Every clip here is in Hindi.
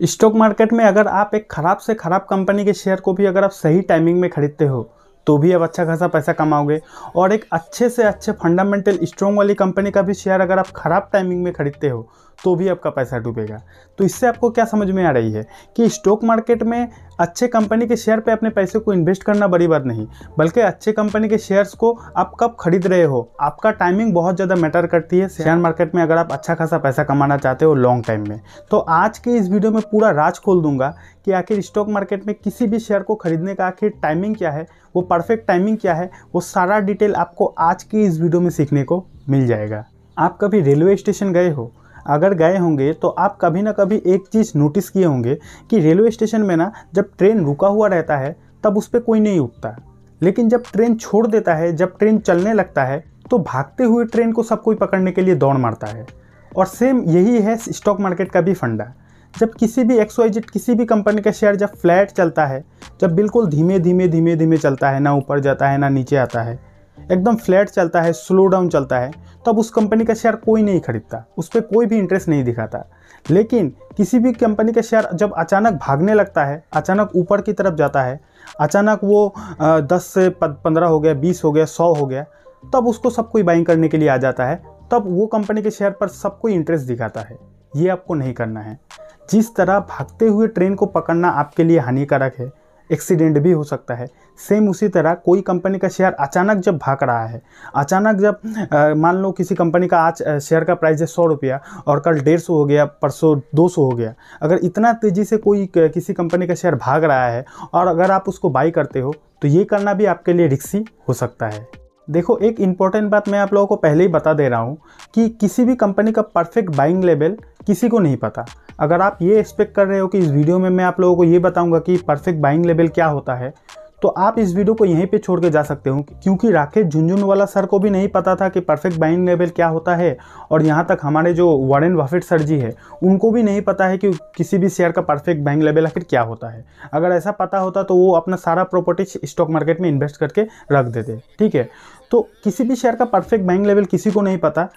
स्टॉक मार्केट में अगर आप एक ख़राब से ख़राब कंपनी के शेयर को भी अगर आप सही टाइमिंग में खरीदते हो तो भी आप अच्छा खासा पैसा कमाओगे। और एक अच्छे से अच्छे फंडामेंटल स्ट्रॉन्ग वाली कंपनी का भी शेयर अगर आप ख़राब टाइमिंग में खरीदते हो तो भी आपका पैसा डूबेगा। तो इससे आपको क्या समझ में आ रही है कि स्टॉक मार्केट में अच्छे कंपनी के शेयर पे अपने पैसे को इन्वेस्ट करना बड़ी बात नहीं, बल्कि अच्छे कंपनी के शेयर्स को आप कब खरीद रहे हो? आपका टाइमिंग बहुत ज़्यादा मैटर करती है। शेयर मार्केट में अगर आप अच्छा खासा पैसा कमाना चाहते हो लॉन्ग टाइम में तो आज के इस वीडियो में पूरा राज खोल दूँगा कि आखिर स्टॉक मार्केट में किसी भी शेयर को खरीदने का आखिर टाइमिंग क्या है, वो परफेक्ट टाइमिंग क्या है, वो सारा डिटेल आपको आज की इस वीडियो में सीखने को मिल जाएगा। आप कभी रेलवे स्टेशन गए हो अगर गए होंगे तो आप कभी ना कभी एक चीज़ नोटिस किए होंगे कि रेलवे स्टेशन में ना जब ट्रेन रुका हुआ रहता है, तब उस पर कोई नहीं उठता। लेकिन जब ट्रेन छोड़ देता है, जब ट्रेन चलने लगता है तो भागते हुए ट्रेन को सब कोई पकड़ने के लिए दौड़ मारता है। और सेम यही है स्टॉक मार्केट का भी फंडा। जब किसी भी एक्स वाई जेड किसी भी कंपनी का शेयर जब फ्लैट चलता है, जब बिल्कुल धीमे धीमे धीमे धीमे चलता है, ना ऊपर जाता है, ना नीचे आता है एकदम फ्लैट चलता है, स्लो डाउन चलता है, तब उस कंपनी का शेयर कोई नहीं खरीदता, उस पर कोई भी इंटरेस्ट नहीं दिखाता। लेकिन किसी भी कंपनी का शेयर जब अचानक भागने लगता है, अचानक ऊपर की तरफ़ जाता है, अचानक वो दस से पंद्रह हो गया, बीस हो गया, सौ हो गया, तब उसको सब कोई बाइंग करने के लिए आ जाता है, तब वो कंपनी के शेयर पर सब कोई इंटरेस्ट दिखाता है। ये आपको नहीं करना है। जिस तरह भागते हुए ट्रेन को पकड़ना आपके लिए हानिकारक है एक्सीडेंट भी हो सकता है। सेम उसी तरह कोई कंपनी का शेयर अचानक जब भाग रहा है, अचानक जब मान लो किसी कंपनी का आज शेयर का प्राइस है सौ रुपया और कल डेढ़ सौ हो गया, परसों दो सौ हो गया। अगर इतना तेज़ी से कोई किसी कंपनी का शेयर भाग रहा है और अगर आप उसको बाई करते हो तो ये करना भी आपके लिए रिक्सी हो सकता है। देखो, एक इंपॉर्टेंट बात मैं आप लोगों को पहले ही बता दे रहा हूँ कि किसी भी कंपनी का परफेक्ट बाइंग लेवल किसी को नहीं पता। अगर आप ये एक्सपेक्ट कर रहे हो कि इस वीडियो में मैं आप लोगों को ये बताऊँगा कि परफेक्ट बाइंग लेवल क्या होता है तो आप इस वीडियो को यहीं पे छोड़ के जा सकते हो, क्योंकि राकेश झुंझुनवाला सर को भी नहीं पता था कि परफेक्ट बाइंग लेवल क्या होता है, और यहाँ तक हमारे जो वारेन बफेट सर जी है, उनको भी नहीं पता है कि किसी भी शेयर का परफेक्ट बाइंग लेवल आखिर क्या होता है। अगर ऐसा पता होता तो वो अपना सारा प्रॉपर्टी स्टॉक मार्केट में इन्वेस्ट करके रख देते, ठीक है? तो किसी भी शेयर का परफेक्ट बाइंग लेवल किसी को नहीं पता,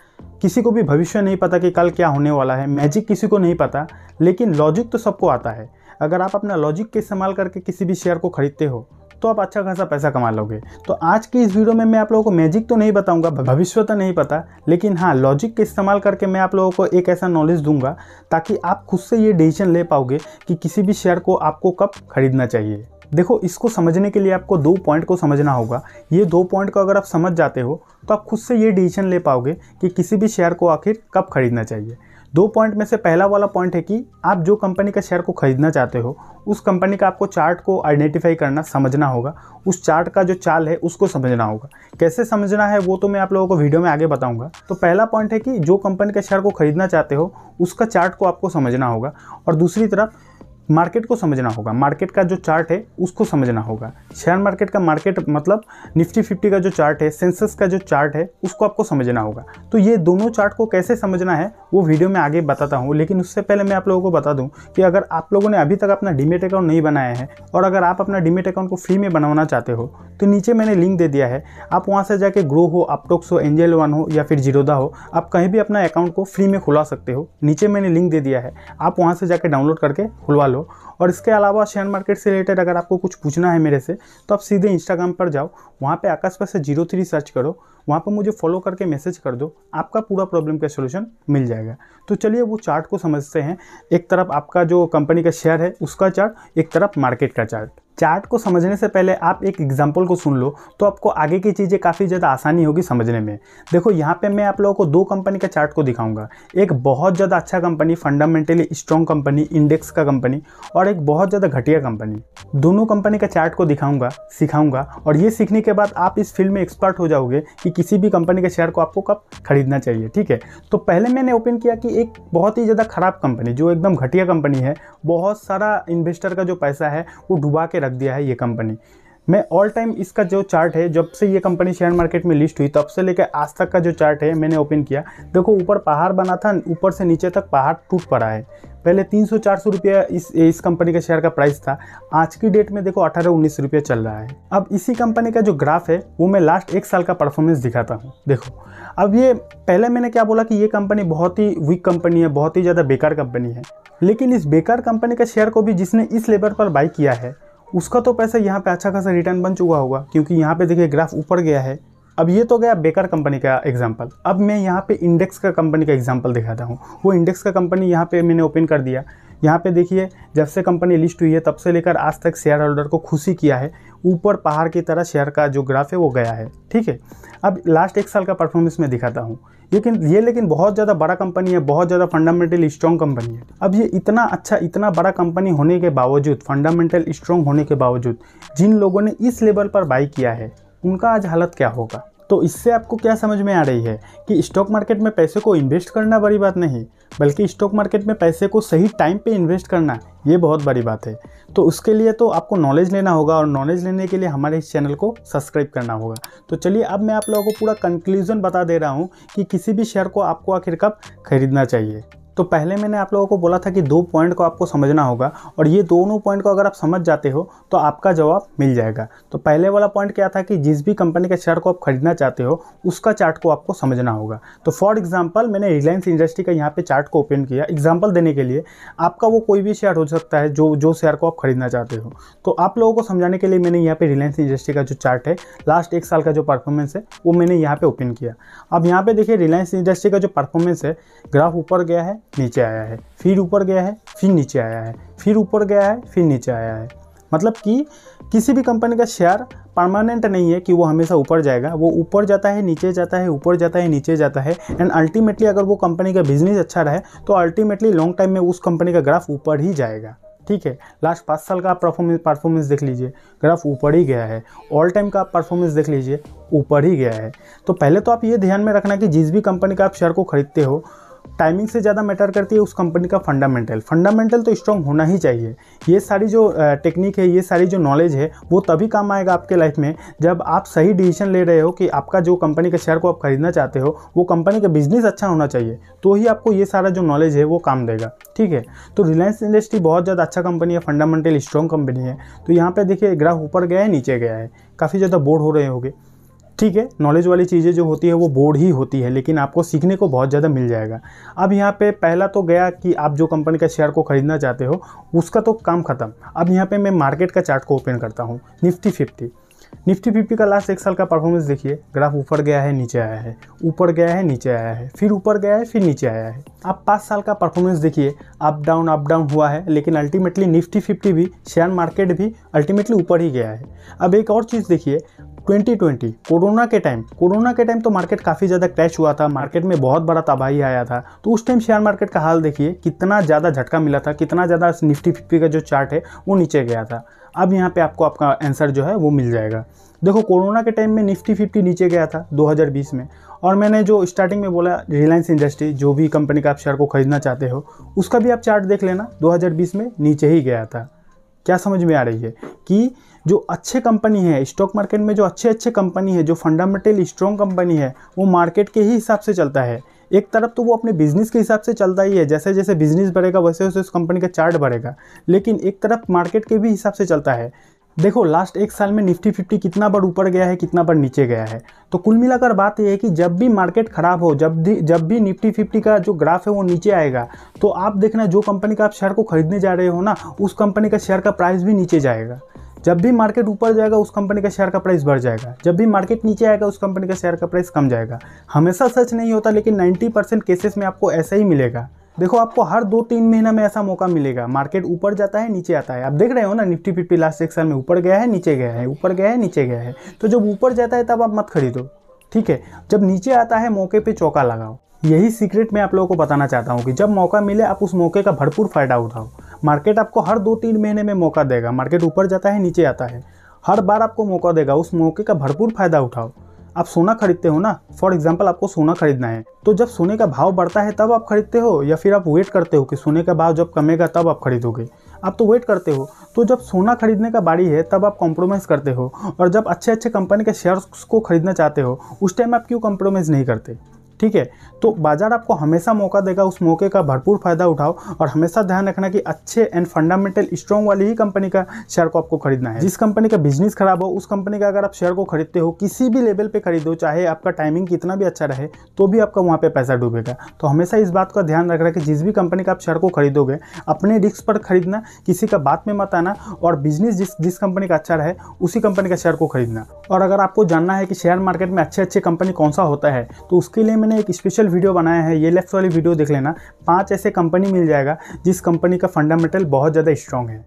किसी को भी भविष्य नहीं पता कि कल क्या होने वाला है मैजिक किसी को नहीं पता, लेकिन लॉजिक तो सबको आता है। अगर आप अपना लॉजिक के इस्तेमाल करके किसी भी शेयर को खरीदते हो तो आप अच्छा खासा पैसा कमा लोगे। तो आज की इस वीडियो में मैं आप लोगों को मैजिक तो नहीं बताऊँगा भविष्य तो नहीं पता, लेकिन हाँ लॉजिक का इस्तेमाल करके मैं आप लोगों को एक ऐसा नॉलेज दूँगा, ताकि आप खुद से ये डिसीज़न ले पाओगे कि किसी भी शेयर को आपको कब खरीदना चाहिए। देखो, इसको समझने के लिए आपको दो पॉइंट को समझना होगा। ये दो पॉइंट को अगर आप समझ जाते हो तो आप खुद से ये डिसीज़न ले पाओगे कि किसी भी शेयर को आखिर कब खरीदना चाहिए। दो पॉइंट में से पहला वाला पॉइंट है कि आप जो कंपनी का शेयर को खरीदना चाहते हो, उस कंपनी का आपको चार्ट को आइडेंटिफाई करना, समझना होगा। उस चार्ट का जो चाल है, उसको समझना होगा। कैसे समझना है, वो तो मैं आप लोगों को वीडियो में आगे बताऊँगा। तो पहला पॉइंट है कि जो कंपनी का शेयर को खरीदना चाहते हो, उसका चार्ट को आपको समझना होगा। और दूसरी तरफ़ मार्केट को समझना होगा। मार्केट का जो चार्ट है, उसको समझना होगा। शेयर मार्केट का मार्केट मतलब निफ्टी फिफ्टी का जो चार्ट है सेंसस का जो चार्ट है, उसको आपको समझना होगा। तो ये दोनों चार्ट को कैसे समझना है, वो वीडियो में आगे बताता हूँ। लेकिन उससे पहले मैं आप लोगों को बता दूँ कि अगर आप लोगों ने अभी तक अपना डीमेट अकाउंट नहीं बनाया है और अगर आप अपना डीमेट अकाउंट को फ्री में बनाना चाहते हो तो नीचे मैंने लिंक दे दिया है। आप वहाँ से जाके ग्रो हो अपटॉक्स हो एंजल वन हो या फिर जीरोदा हो, आप कहीं भी अपना अकाउंट को फ्री में खुला सकते हो। नीचे मैंने लिंक दे दिया है। आप वहाँ से जाके डाउनलोड करके खुलवा लो। और इसके अलावा शेयर मार्केट से रिलेटेड अगर आपको कुछ पूछना है मेरे से तो आप सीधे इंस्टाग्राम पर जाओ, वहाँ पे आकाश पैसे ज़ीरो थ्री सर्च करो, वहाँ पर मुझे फॉलो करके मैसेज कर दो, आपका पूरा प्रॉब्लम का सोल्यूशन मिल जाएगा। तो चलिए वो चार्ट को समझते हैं। एक तरफ़ आपका जो कंपनी का शेयर है, उसका चार्ट एक तरफ़ मार्केट का चार्ट चार्ट को समझने से पहले आप एक एग्ज़ाम्पल को सुन लो तो आपको आगे की चीज़ें काफ़ी ज़्यादा आसानी होगी समझने में। देखो, यहाँ पे मैं आप लोगों को दो कंपनी का चार्ट को दिखाऊँगा। एक बहुत ज़्यादा अच्छा company fundamentally strong company index का कंपनी और एक बहुत ज़्यादा घटिया कंपनी दोनों कंपनी का चार्ट को दिखाऊँगा, सिखाऊँगा, और ये सीखने के बाद आप इस फ़ील्ड में एक्सपर्ट हो जाओगे कि किसी भी कंपनी के शेयर को आपको कब खरीदना चाहिए, ठीक है? तो पहले मैंने ओपन किया कि एक बहुत ही ज़्यादा ख़राब कंपनी जो एकदम घटिया कंपनी है, बहुत सारा इन्वेस्टर का जो पैसा है, वो डुबा के रख दिया है ये कंपनी मैं ऑल टाइम इसका जो चार्ट है, जब से ये कंपनी शेयर मार्केट में लिस्ट हुई, तब से लेकर आज तक का जो चार्ट है, मैंने ओपन किया। देखो, ऊपर पहाड़ बना था, ऊपर से नीचे तक पहाड़ टूट पड़ा है। पहले 300-400 रुपया इस इस कंपनी का शेयर का प्राइस था। आज की डेट में देखो 18-19 रुपया चल रहा है। अब इसी कंपनी का जो ग्राफ है, वो मैं लास्ट एक साल का परफॉर्मेंस दिखाता हूँ। देखो, अब ये, पहले मैंने क्या बोला कि ये कंपनी बहुत ही वीक कंपनी है, बहुत ही ज़्यादा बेकार कंपनी है। लेकिन इस बेकार कंपनी का शेयर को भी जिसने इस लेवल पर बाई किया है उसका तो पैसा यहाँ पे अच्छा खासा रिटर्न बन चुका होगा, क्योंकि यहाँ पे देखिए ग्राफ ऊपर गया है। अब ये तो गया बेकर कंपनी का एग्ज़ाम्पल अब मैं यहाँ पे इंडेक्स का कंपनी का एग्ज़ाम्पल दिखाता हूँ। वो इंडेक्स का कंपनी यहाँ पे मैंने ओपन कर दिया। यहाँ पे देखिए, जब से कंपनी लिस्ट हुई है, तब से लेकर आज तक शेयर होल्डर को खुशी किया है। ऊपर पहाड़ की तरह शेयर का जो ग्राफ है, वो गया है। ठीक है? अब लास्ट एक साल का परफॉर्मेंस मैं दिखाता हूँ। लेकिन ये लेकिन बहुत ज़्यादा बड़ा कंपनी है, बहुत ज़्यादा फंडामेंटल स्ट्रॉन्ग कंपनी है। अब ये इतना अच्छा इतना बड़ा कंपनी होने के बावजूद फंडामेंटल स्ट्रॉन्ग होने के बावजूद, जिन लोगों ने इस लेवल पर बाई किया है, उनका आज हालत क्या होगा? तो इससे आपको क्या समझ में आ रही है कि स्टॉक मार्केट में पैसे को इन्वेस्ट करना बड़ी बात नहीं, बल्कि स्टॉक मार्केट में पैसे को सही टाइम पे इन्वेस्ट करना, ये बहुत बड़ी बात है। तो उसके लिए तो आपको नॉलेज लेना होगा और नॉलेज लेने के लिए हमारे इस चैनल को सब्सक्राइब करना होगा। तो चलिए अब मैं आप लोगों को पूरा कंक्लूजन बता दे रहा हूँ कि किसी भी शेयर को आपको आखिर कब खरीदना चाहिए। तो पहले मैंने आप लोगों को बोला था कि दो पॉइंट को आपको समझना होगा और ये दोनों पॉइंट को अगर आप समझ जाते हो तो आपका जवाब मिल जाएगा। तो पहले वाला पॉइंट क्या था कि जिस भी कंपनी के शेयर को आप खरीदना चाहते हो, उसका चार्ट को आपको समझना होगा। तो फॉर एग्ज़ाम्पल मैंने रिलायंस इंडस्ट्री का यहाँ पर चार्ट को ओपन किया। एग्ज़ाम्पल देने के लिए, आपका वो कोई भी शेयर हो सकता है, जो जो शेयर को आप खरीदना चाहते हो। तो आप लोगों को समझाने के लिए मैंने यहाँ पे रिलायंस इंडस्ट्री का जो चार्ट है लास्ट एक साल का जो परफॉर्मेंस है, वो मैंने यहाँ पे ओपन किया। अब यहाँ पे देखिए रिलायंस इंडस्ट्री का जो परफॉर्मेंस है ग्राफ ऊपर गया है नीचे आया है, फिर ऊपर गया है, फिर नीचे आया है, फिर ऊपर गया है, फिर नीचे आया है। मतलब कि किसी भी कंपनी का शेयर परमानेंट नहीं है कि वो हमेशा ऊपर जाएगा। वो ऊपर जाता है, नीचे जाता है, ऊपर जाता है, नीचे जाता है। एंड अल्टीमेटली अगर वो कंपनी का बिज़नेस अच्छा रहे तो अल्टीमेटली लॉन्ग टाइम में उस कंपनी का ग्राफ ऊपर ही जाएगा। ठीक है? लास्ट पाँच साल का आप परफॉर्मेंस परफॉर्मेंस देख लीजिए। ग्राफ ऊपर ही गया है। ऑल टाइम का आप परफॉर्मेंस देख लीजिए। ऊपर ही गया है। तो पहले तो आप ये ध्यान में रखना कि जिस भी कंपनी का आप शेयर को खरीदते हो टाइमिंग से ज़्यादा मैटर करती है उस कंपनी का फंडामेंटल फंडामेंटल तो स्ट्रॉन्ग होना ही चाहिए। ये सारी जो टेक्निक है, ये सारी जो नॉलेज है, वो तभी काम आएगा आपके लाइफ में जब आप सही डिसीज़न ले रहे हो कि आपका जो कंपनी का शेयर को आप खरीदना चाहते हो, वो कंपनी का बिज़नेस अच्छा होना चाहिए। तो ही आपको ये सारा जो नॉलेज है, वो काम देगा। ठीक है? तो रिलायंस इंडस्ट्री बहुत ज़्यादा अच्छा कंपनी है फंडामेंटल स्ट्रॉन्ग कंपनी है। तो यहाँ पर देखिए, ग्राफ ऊपर गया है, नीचे गया है। काफ़ी ज़्यादा बोर्ड हो रहे होंगे। ठीक है नॉलेज वाली चीज़ें जो होती है वो बोर्ड ही होती है, लेकिन आपको सीखने को बहुत ज़्यादा मिल जाएगा। अब यहाँ पे पहला तो गया कि आप जो कंपनी का शेयर को खरीदना चाहते हो, उसका तो काम ख़त्म। अब यहाँ पे मैं मार्केट का चार्ट को ओपन करता हूँ निफ्टी फिफ्टी निफ्टी फिफ्टी का लास्ट एक साल का परफॉर्मेंस देखिए ग्राफ ऊपर गया है, नीचे आया है। ऊपर गया है, नीचे आया है। फिर ऊपर गया है, फिर नीचे आया है। आप पाँच साल का परफॉर्मेंस देखिए अप डाउन अप डाउन हुआ है, लेकिन अल्टीमेटली निफ्टी फिफ्टी भी शेयर मार्केट भी अल्टीमेटली ऊपर ही गया है। अब एक और चीज़ देखिए 2020 कोरोना के टाइम कोरोना के टाइम तो मार्केट काफ़ी ज़्यादा क्रैश हुआ था मार्केट में बहुत बड़ा तबाही आया था। तो उस टाइम शेयर मार्केट का हाल देखिए, कितना ज़्यादा झटका मिला था, कितना ज़्यादा निफ्टी फिफ्टी का जो चार्ट है, वो नीचे गया था। अब यहाँ पे आपको आपका आंसर जो है, वो मिल जाएगा। देखो, कोरोना के टाइम में निफ्टी फिफ्टी नीचे गया था 2020 में। और मैंने जो स्टार्टिंग में बोला रिलायंस इंडस्ट्री जो भी कंपनी का आप शेयर को खरीदना चाहते हो, उसका भी आप चार्ट देख लेना 2020 में नीचे ही गया था। क्या समझ में आ रही है? कि जो अच्छे कंपनी है स्टॉक मार्केट में जो अच्छे अच्छे कंपनी है, जो फंडामेंटल स्ट्रॉन्ग कंपनी है, वो मार्केट के ही हिसाब से चलता है। एक तरफ़ तो वो अपने बिज़नेस के हिसाब से चलता ही है, जैसे जैसे बिज़नेस बढ़ेगा, वैसे वैसे उस कंपनी का चार्ट बढ़ेगा। लेकिन एक तरफ़ मार्केट के भी हिसाब से चलता है। देखो लास्ट एक साल में निफ्टी फिफ्टी कितना बार ऊपर गया है, कितना बार नीचे गया है। तो कुल मिलाकर बात यह है कि जब भी मार्केट खराब हो, जब भी जब भी निफ्टी फिफ्टी का जो ग्राफ है वो नीचे आएगा तो आप देखना जो कंपनी का आप शेयर को खरीदने जा रहे हो ना, उस कंपनी का शेयर का प्राइस भी नीचे जाएगा। जब भी मार्केट ऊपर जाएगा, उस कंपनी का शेयर का प्राइस बढ़ जाएगा। जब भी मार्केट नीचे आएगा, उस कंपनी का शेयर का प्राइस कम जाएगा। हमेशा सच नहीं होता, लेकिन 90 परसेंट केसेस में आपको ऐसा ही मिलेगा। देखो, आपको हर दो तीन महीना में ऐसा मौका मिलेगा। मार्केट ऊपर जाता है, नीचे आता है। आप देख रहे हो ना निफ्टी फिफ्टी लास्ट एक साल में ऊपर गया है, नीचे गया है, ऊपर गया है, नीचे गया है। तो जब ऊपर जाता है, तब आप मत खरीदो। ठीक है? जब नीचे आता है, मौके पे चौका लगाओ। यही सीक्रेट मैं आप लोगों को बताना चाहता हूँ कि जब मौका मिले, आप उस मौके का भरपूर फ़ायदा उठाओ। मार्केट आपको हर दो तीन महीने में मौका देगा। मार्केट ऊपर जाता है, नीचे आता है। हर बार आपको मौका देगा, उस मौके का भरपूर फ़ायदा उठाओ। आप सोना खरीदते हो ना? फॉर एग्ज़ाम्पल आपको सोना खरीदना है। तो जब सोने का भाव बढ़ता है, तब आप खरीदते हो? या फिर आप वेट करते हो कि सोने का भाव जब कमेगा, तब आप खरीदोगे? आप तो वेट करते हो। तो जब सोना खरीदने का बारी है, तब आप कॉम्प्रोमाइज़ करते हो। और जब अच्छे अच्छे कंपनी के शेयर्स को खरीदना चाहते हो, उस टाइम आप क्यों कॉम्प्रोमाइज़ नहीं करते? ठीक है? तो बाज़ार आपको हमेशा मौका देगा, उस मौके का भरपूर फ़ायदा उठाओ और हमेशा ध्यान रखना कि अच्छे एंड फंडामेंटल स्ट्रॉन्ग वाली ही कंपनी का शेयर को आपको खरीदना है। जिस कंपनी का बिज़नेस खराब हो, उस कंपनी का अगर आप शेयर को खरीदते हो, किसी भी लेवल पर खरीदो, चाहे आपका टाइमिंग कितना भी अच्छा रहे तो भी आपका वहाँ पर पैसा डूबेगा। तो हमेशा इस बात का ध्यान रखना कि जिस भी कंपनी का आप शेयर को खरीदोगे, अपने रिस्क पर खरीदना, किसी का बात में मत आना और बिज़नेस जिस जिस कंपनी का अच्छा रहे, उसी कंपनी का शेयर को खरीदना। और अगर आपको जानना है कि शेयर मार्केट में अच्छे अच्छे कंपनी कौन सा होता है तो उसके लिए मैंने एक स्पेशल वीडियो बनाया है, ये लेफ़्ट वाली वीडियो देख लेना। पाँच ऐसे कंपनी मिल जाएगा, जिस कंपनी का फंडामेंटल बहुत ज़्यादा स्ट्रॉन्ग है।